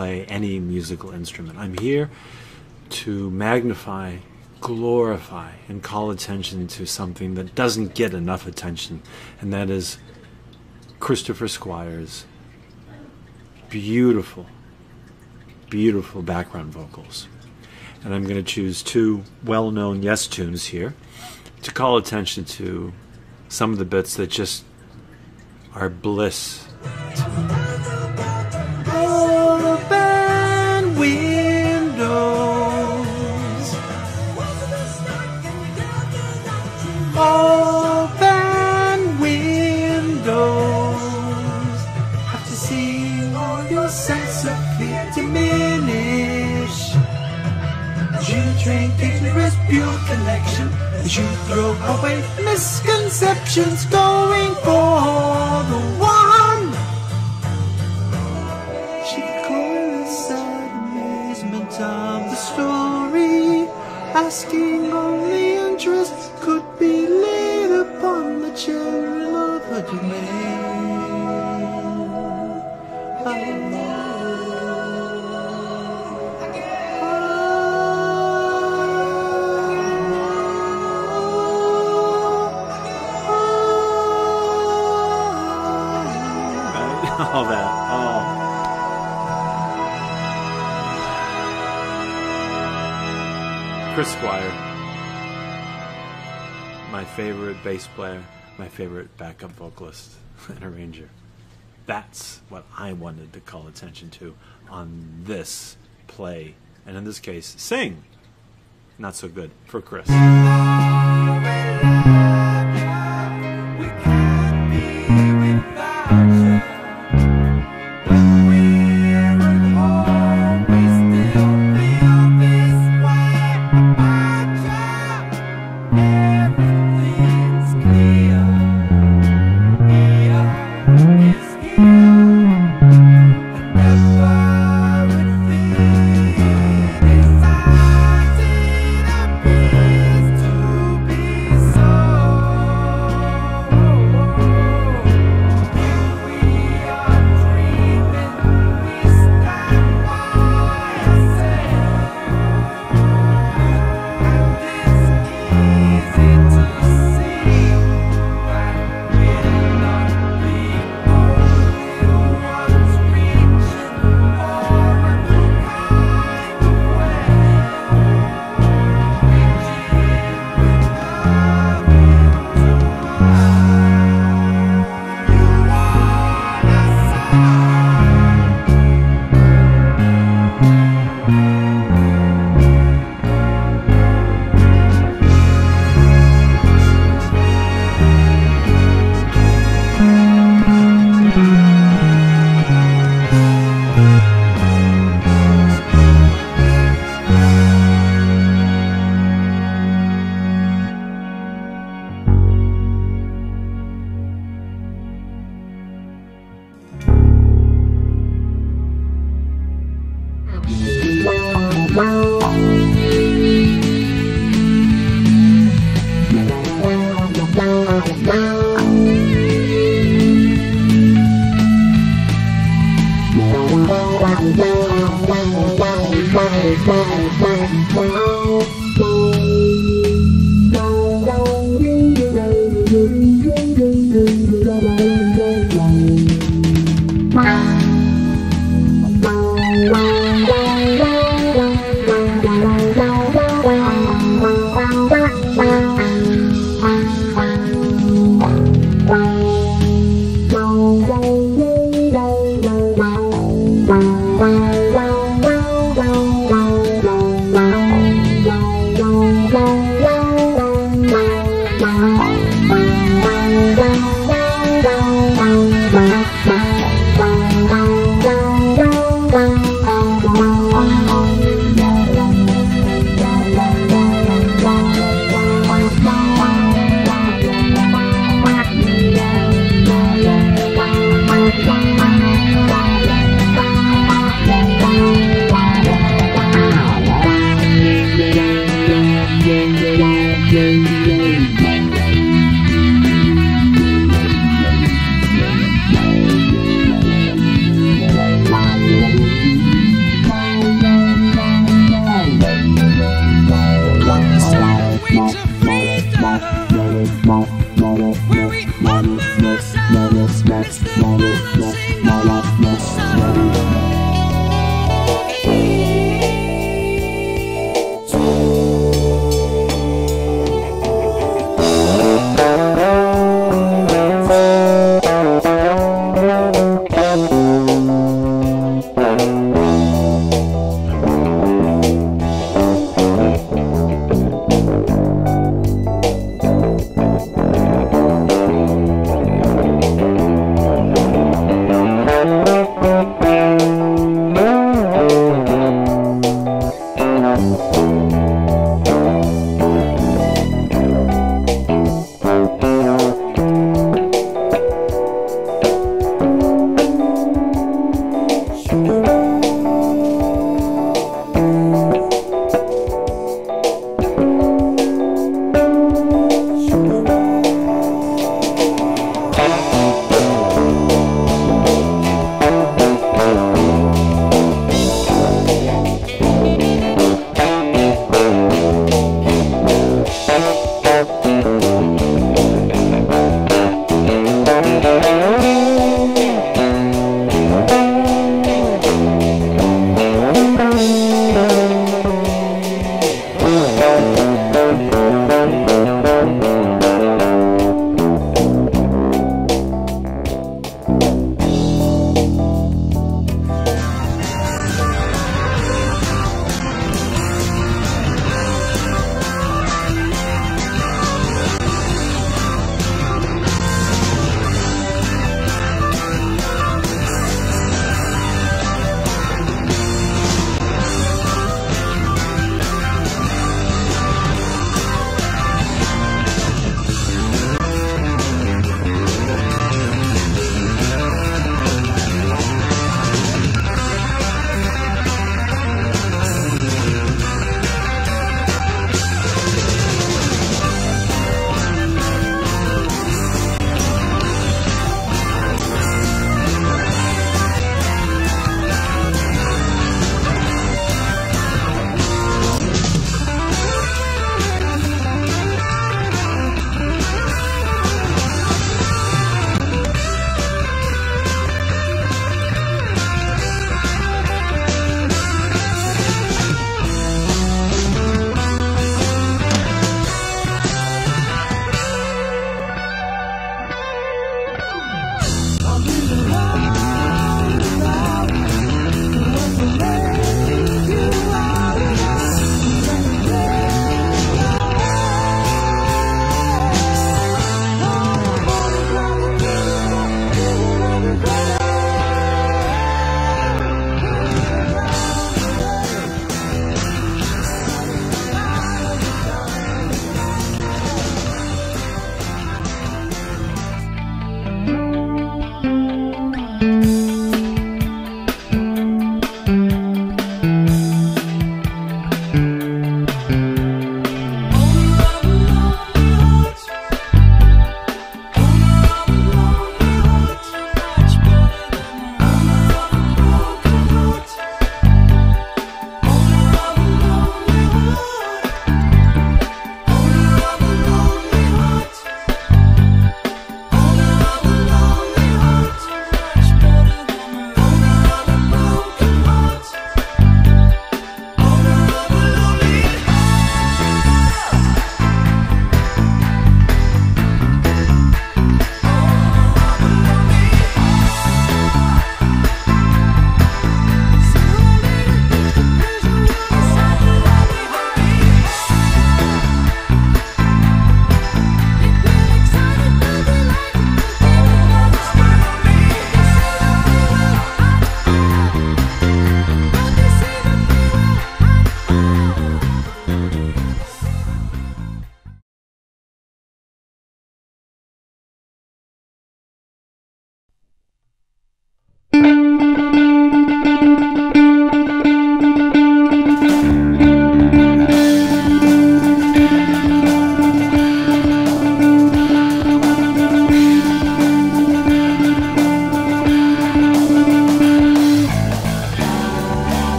play any musical instrument. I'm here to magnify, glorify, and call attention to something that doesn't get enough attention, and that is Christopher Squire's beautiful, beautiful background vocals. And I'm going to choose two well known Yes tunes here to call attention to some of the bits that just are bliss. You throw away misconceptions going for the one. Chris Squire, my favorite bass player, my favorite backup vocalist and arranger. That's what I wanted to call attention to on this play, and in this case, sing. Not so good for Chris.